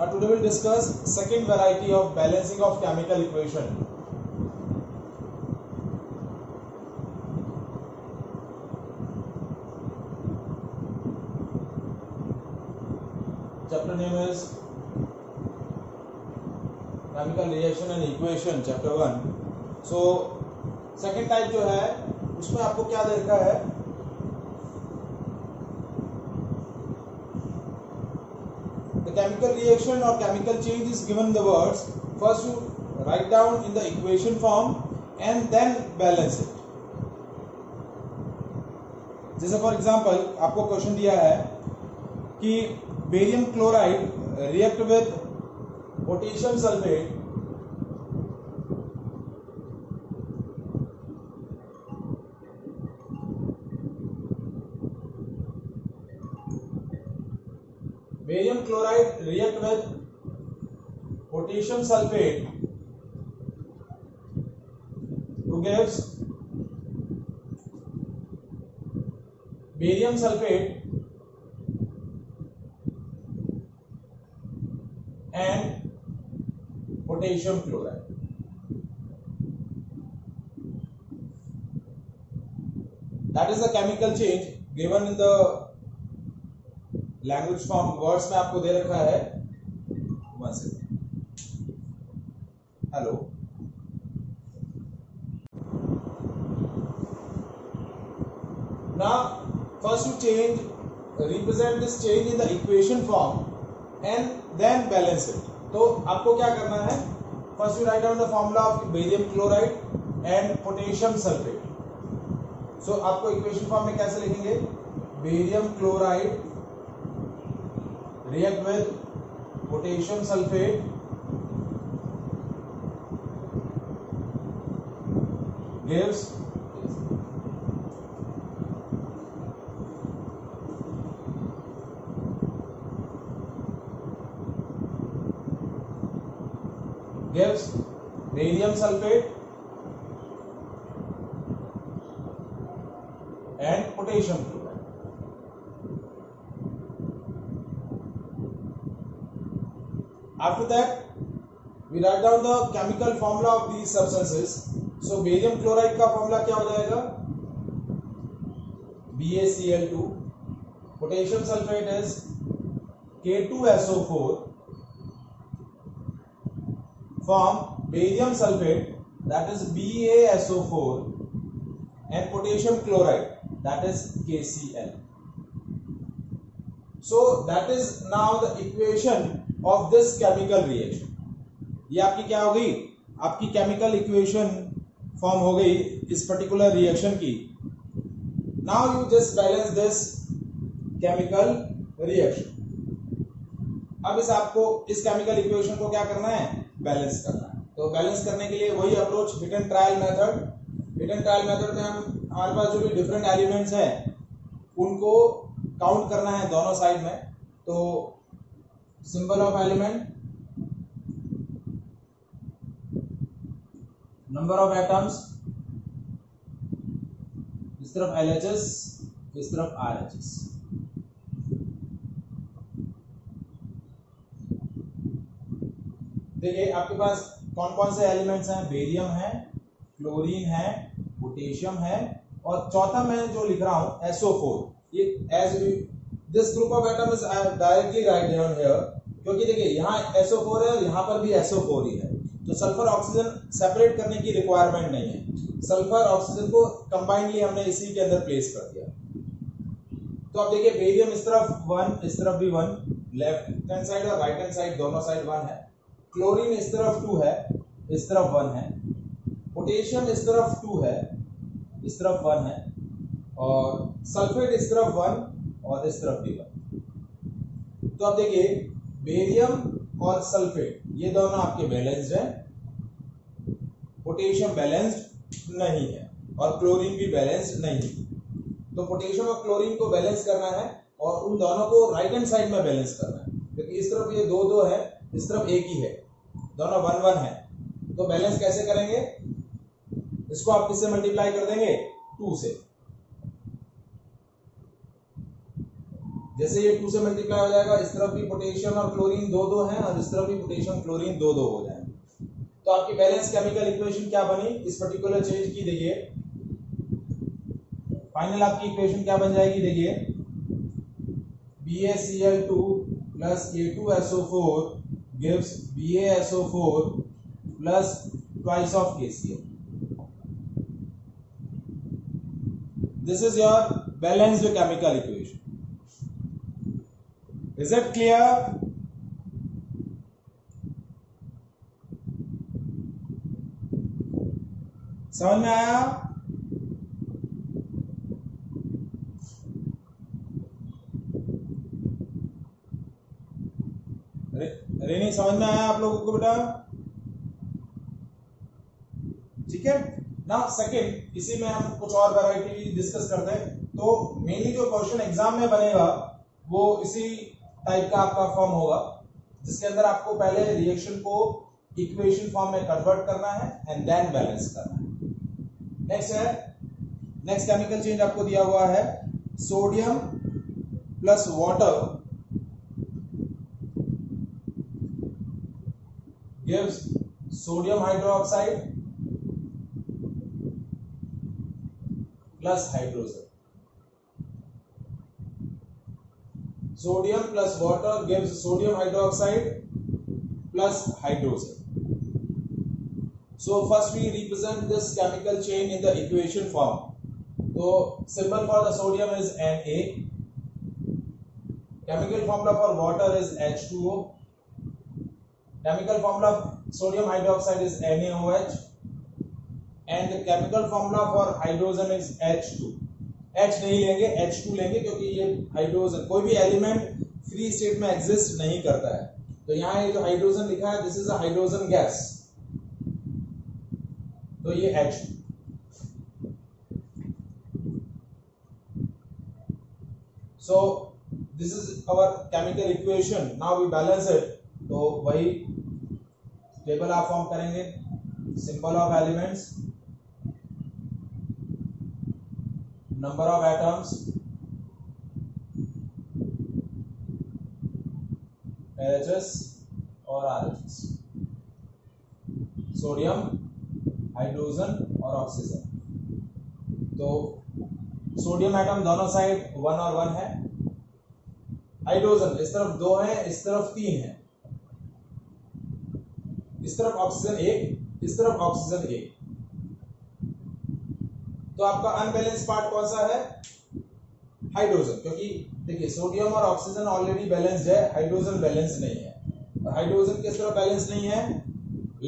Now today we will discuss second variety of balancing of chemical equation. Chapter name is Chemical Reaction and Equation chapter 1. So second type जो है उसमें आपको क्या देखा है the chemical reaction or chemical change is given the words first you write down in the equation form and then balance it जैसे for example आपको question दिया है कि barium chloride react with potassium sulphate Chloride react with potassium sulfate to give barium sulfate and potassium chloride. That is the chemical change given in the language form words में आपको दे रखा है hello ना first you change represent this change in the equation form and then balance it तो आपको क्या करना है first you write down the formula of barium chloride and potassium sulphate so आपको इक्वेशन फॉर्म में कैसे लिखेंगे barium chloride react with potassium sulfate gives gives radium sulfate and potassium After that, we write down the chemical formula of these substances. So barium chloride का formula क्या हो जाएगा BaCl2 potassium sulfate is K2SO4 form barium sulfate that is BaSO4 and potassium chloride that is KCl. So that is now the equation of this chemical reaction ये आपकी क्या हो गई आपकी केमिकल इक्वेशन फॉर्म हो गई इस पर्टिकुलर रिएक्शन की now you just balance this chemical reaction अब इस आपको इस केमिकल इक्वेशन को क्या करना है बैलेंस करना है तो बैलेंस करने के लिए वही approach hit and trial method hit and trial method में हम हमारे पास जो भी डिफरेंट एलिमेंट्स हैं उनको काउंट करना है दोनों साइड में तो symbol of element number of atoms इस तरफ एल एच एस इस तरफ आर एच एस देखिए आपके पास कौन कौन से एलिमेंट्स हैं बेरियम है क्लोरीन है पोटेशियम है और चौथा मैं जो लिख रहा हूं एसओ फोर ये as this group of atom is directly write down here क्योंकि देखिए यहाँ SO4 है और यहाँ पर भी SO4 ही है तो सल्फर ऑक्सीजन सेपरेट करने की रिक्वायरमेंट नहीं है सल्फर ऑक्सीजन को कंबाइनली हमने इसी के अंदर प्लेस कर दिया तो आप देखिए बेरियम इस तरफ वन इस तरफ भी वन लेफ्ट हैंड साइड और राइट हैंड साइड दोनों साइड वन है क्लोरीन इस तरफ टू है इस तरफ वन है पोटेशियम इस तरफ टू है इस तरफ वन है और सल्फेट इस तरफ वन और इस तरफ भी वन तो आप देखिए बेरियम और सल्फेट ये दोनों आपके बैलेंस्ड है पोटेशियम बैलेंस्ड नहीं है और क्लोरीन भी बैलेंस्ड नहीं है तो पोटेशियम और क्लोरीन को बैलेंस करना है और उन दोनों को राइट हैंड साइड में बैलेंस करना है क्योंकि इस तरफ ये दो दो है इस तरफ एक ही है दोनों वन वन है तो बैलेंस कैसे करेंगे इसको आप किससे मल्टीप्लाई कर देंगे टू से जैसे ये टू से मल्टीप्लाई हो जाएगा इस तरफ भी पोटेशियम और क्लोरीन दो दो हैं और इस तरफ भी पोटेशियम क्लोरीन दो दो हो जाए तो आपकी बैलेंस केमिकल इक्वेशन क्या बनी इस पर्टिकुलर चेंज की देखिए फाइनल आपकी इक्वेशन क्या बन जाएगी देखिए B A C L two plus A two S O four gives B S O four plus twice of K C L this is your balanced chemical equation Is it clear? समझ में आया अरे रेनी समझ में आया आप लोगों को बेटा ठीक है ना सेकेंड इसी में हम कुछ और वेराइटी डिस्कस करते हैं तो मेनली जो क्वेश्चन एग्जाम में बनेगा वो इसी टाइप का आपका फॉर्म होगा जिसके अंदर आपको पहले रिएक्शन को इक्वेशन फॉर्म में कन्वर्ट करना है एंड देन बैलेंस करना है नेक्स्ट है नेक्स्ट केमिकल चेंज आपको दिया हुआ है sodium plus water gives sodium hydroxide plus hydrogen sodium plus water gives sodium hydroxide plus hydrogen. So first we represent this chemical chain in the equation form. So symbol for the sodium is Na. Chemical formula for water is H2O. Chemical formula of sodium hydroxide is NaOH. And the chemical formula for hydrogen is H2. H नहीं लेंगे H two लेंगे क्योंकि ये hydrogen कोई भी element free state में exist नहीं करता है तो यहां ये जो हाइड्रोजन लिखा है दिस इज हाइड्रोजन गैस तो ये H so this is our chemical equation now we balance it तो वही टेबल आप फॉर्म करेंगे simple of elements number of atoms LHS और RHS सोडियम हाइड्रोजन और ऑक्सीजन तो सोडियम एटम दोनों साइड वन और वन है हाइड्रोजन इस तरफ दो है इस तरफ तीन है इस तरफ ऑक्सीजन एक इस तरफ ऑक्सीजन एक तो आपका अनबैलेंस पार्ट कौन सा है हाइड्रोजन क्योंकि देखिए सोडियम और ऑक्सीजन ऑलरेडी बैलेंस है हाइड्रोजन बैलेंस नहीं है और हाइड्रोजन किस तरह बैलेंस नहीं है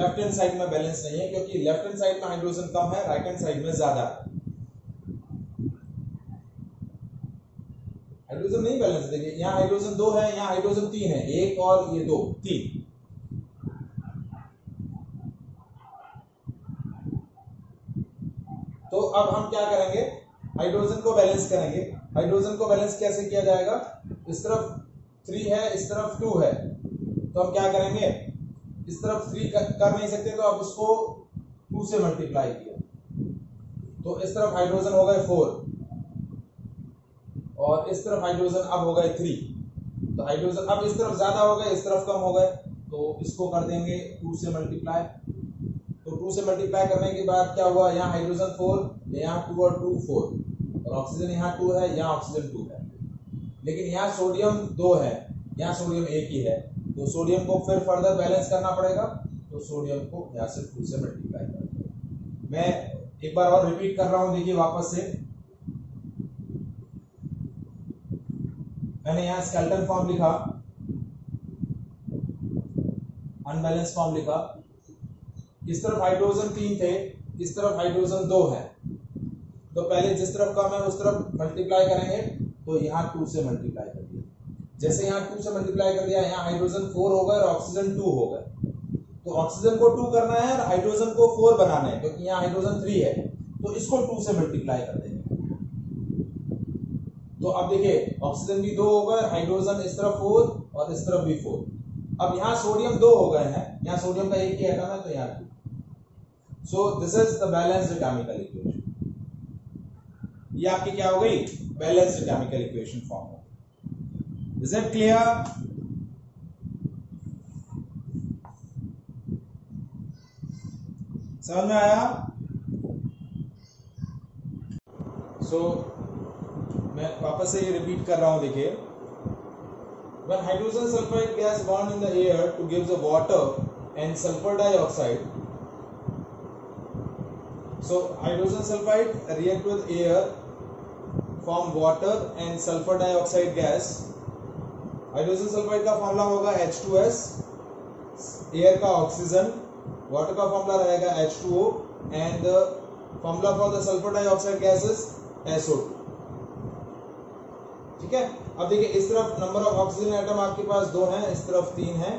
लेफ्ट हैंड साइड में बैलेंस नहीं है क्योंकि लेफ्ट हैंड साइड में हाइड्रोजन कम है राइट हैंड साइड में ज्यादा हाइड्रोजन नहीं बैलेंस देखिए यहाँ हाइड्रोजन दो है यहाँ हाइड्रोजन तीन है एक और ये दो तीन अब हम क्या करेंगे हाइड्रोजन को बैलेंस करेंगे हाइड्रोजन को बैलेंस कैसे किया जाएगा इस तरफ थ्री है इस तरफ टू है तो हम क्या करेंगे इस तरफ थ्री कर नहीं सकते तो अब उसको टू से मल्टीप्लाई किया तो इस तरफ हाइड्रोजन हो गए फोर और इस तरफ हाइड्रोजन अब हो गए थ्री तो हाइड्रोजन अब इस तरफ ज्यादा हो गए इस तरफ कम हो गए तो इसको कर देंगे टू से मल्टीप्लाई तो टू से मल्टीप्लाई करने के बाद क्या हुआ यहाँ हाइड्रोजन फोर यहाँ टू और टू फोर और ऑक्सीजन यहाँ टू है यहाँ ऑक्सीजन टू है लेकिन यहाँ सोडियम दो है यहाँ सोडियम एक ही है तो सोडियम को फिर फर्दर बैलेंस करना पड़ेगा तो सोडियम को यहाँ से टू से मल्टीप्लाई कर मैं एक बार और रिपीट कर रहा हूँ देखिए वापस से मैंने यहाँ स्केल्टन फॉर्म लिखा अनबैलेंस फॉर्म लिखा इस तरफ हाइड्रोजन तीन थे इस तरफ हाइड्रोजन दो है तो पहले जिस तरफ कम है उस तरफ मल्टीप्लाई करेंगे तो यहाँ टू से मल्टीप्लाई कर दिया जैसे यहाँ टू से मल्टीप्लाई कर दिया यहाँ हाइड्रोजन फोर होगा और ऑक्सीजन टू होगा तो ऑक्सीजन को टू करना है और हाइड्रोजन को फोर बनाना है क्योंकि यहाँ हाइड्रोजन थ्री है तो इसको टू से मल्टीप्लाई कर देंगे तो अब देखिए ऑक्सीजन भी दो हो गए हाइड्रोजन इस तरफ फोर और इस तरफ भी फोर अब यहाँ सोडियम दो हो गए हैं यहाँ सोडियम का एक ही हटाना तो यहाँ two so this is the balanced chemical equation ये आपकी क्या हो गई बैलेंस्ड केमिकल इक्वेशन फॉर्म हो इज इट क्लियर समझ में आया सो so, मैं वापस से ये रिपीट कर रहा हूं देखिए When hydrogen sulfide gas burns in the air to give the water and sulfur dioxide, So hydrogen sulfide react with air form water and sulfur dioxide gas. Hydrogen sulphide का formula होगा H2S air का oxygen water का formula रहेगा H2O and formula for the sulphur dioxide gases SO2 ठीक है अब देखिए इस तरफ नंबर ऑफ ऑक्सीजन एटम आपके पास दो हैं इस तरफ तीन हैं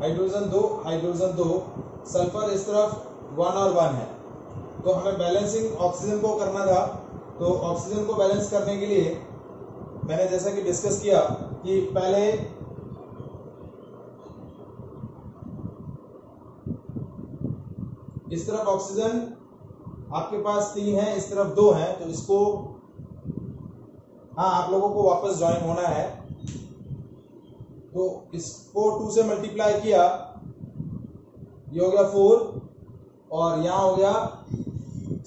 हाइड्रोजन दो हाइड्रोजन दो सल्फर इस तरफ वन और वन है तो हमें बैलेंसिंग ऑक्सीजन को करना था तो ऑक्सीजन को बैलेंस करने के लिए मैंने जैसा कि डिस्कस किया कि पहले इस तरफ ऑक्सीजन आपके पास तीन है इस तरफ दो है तो इसको हाँ आप लोगों को वापस ज्वाइन होना है तो इसको टू से मल्टीप्लाई किया ये हो गया फोर और यहां हो गया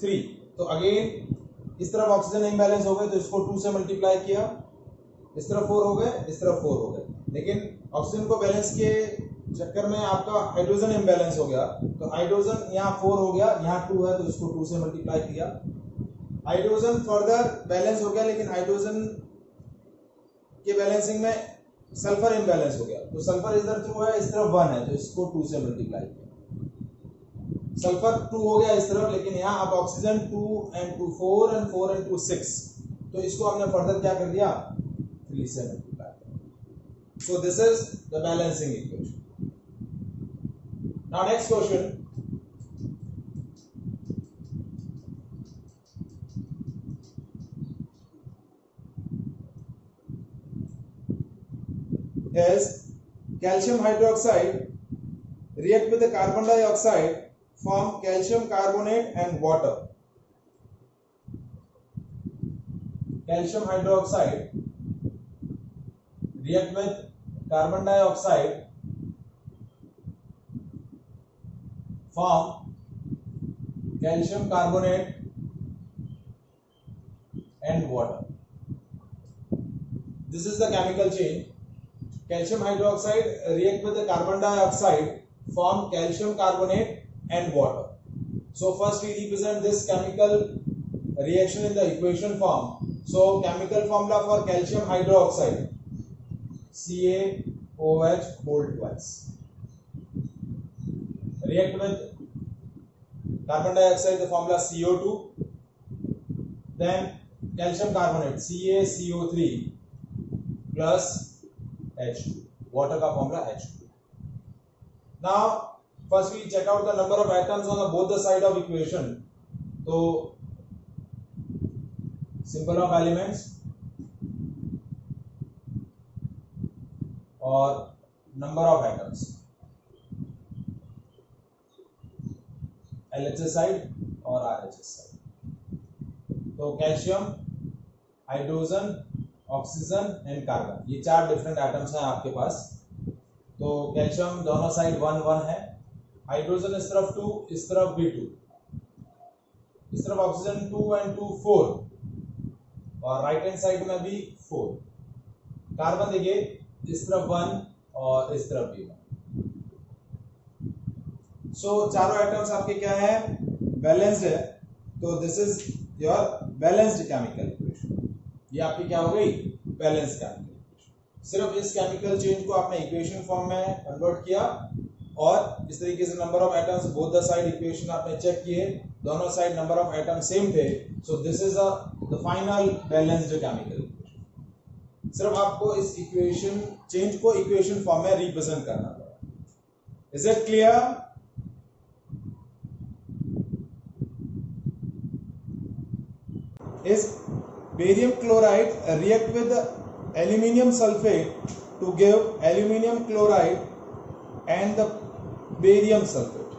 थ्री तो अगेन इस तरफ ऑक्सीजन इम्बैलेंस हो गए तो इसको टू से मल्टीप्लाई किया इस तरफ फोर हो गए इस तरफ फोर हो गए लेकिन ऑक्सीजन को बैलेंस के चक्कर में आपका हाइड्रोजन इम्बैलेंस हो गया तो हाइड्रोजन यहाँ फोर हो गया यहाँ टू है तो इसको टू से मल्टीप्लाई किया हाइड्रोजन फर्दर बैलेंस हो गया लेकिन हाइड्रोजन के बैलेंसिंग में सल्फर इम्बैलेंस हो गया तो सल्फर इधर टू है इस तरफ वन है तो इसको टू से मल्टीप्लाई किया सल्फर टू हो गया इस तरफ लेकिन यहाँ आप oxygen two and two four and four and two six तो इसको हमने फर्दर क्या कर दिया थ्री से so this is the balancing equation now next question calcium hydroxide react with carbon dioxide Form calcium carbonate and water. Calcium hydroxide react with carbon dioxide form calcium carbonate and water. This is the chemical chain. Calcium hydroxide react with the carbon dioxide form calcium carbonate and water. So first we represent this chemical reaction in the equation form. So chemical formula for calcium hydroxide CaOH bold twice. React with carbon dioxide the formula CO2 then calcium carbonate CaCO3 plus H2 water का h H2 now First we check out the number of atoms on the both the side of equation. So symbol of elements or number of atoms. LHS side or RHS side. so calcium hydrogen oxygen and carbon ये चार different items हैं आपके पास तो calcium दोनों side one one है hydrogen इस तरफ two इस तरफ भी टू इस तरफ oxygen two and two four और राइट हैंड साइड में भी फोर कार्बन देखिए इस तरफ वन और इस तरफ भी वन सो चारों आइटम्स आपके क्या है बैलेंस्ड है तो this is your balanced chemical equation ये आपकी क्या हो गई बैलेंस केमिकल सिर्फ इस केमिकल चेंज को आपने इक्वेशन फॉर्म में कन्वर्ट किया और इस तरीके से number of atoms both the side equation आपने चेक किए दोनों side number of atom same थे so this is the final balanced chemical सिर्फ आपको इस इक्वेशन चेंज को इक्वेशन फॉर्म में रिप्रेजेंट करना पड़ा is it clear is barium chloride react with aluminium sulphate to give aluminium chloride and the barium sulphate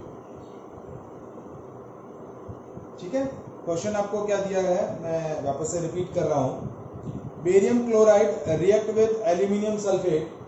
ठीक है क्वेश्चन आपको क्या दिया गया है मैं वापस से रिपीट कर रहा हूं barium chloride react with aluminium sulphate